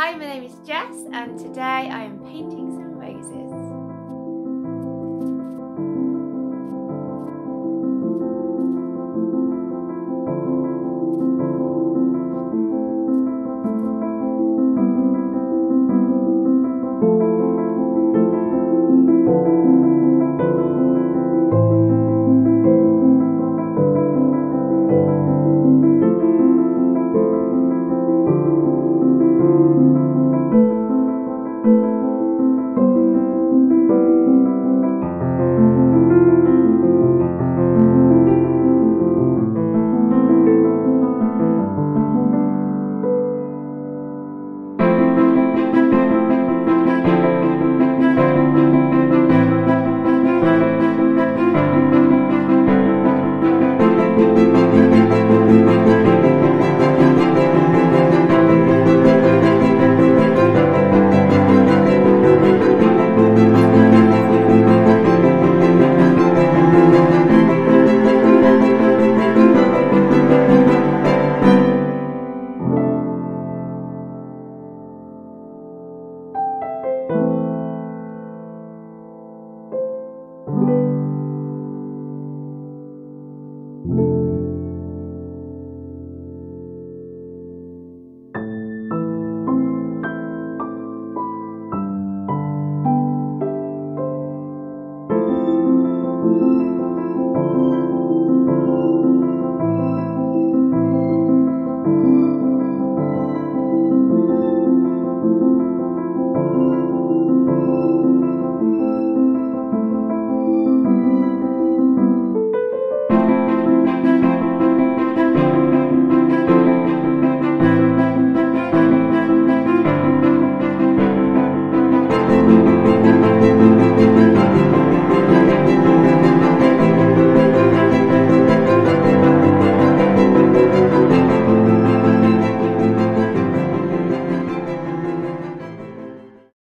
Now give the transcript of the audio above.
Hi, my name is Jess and today I am painting some.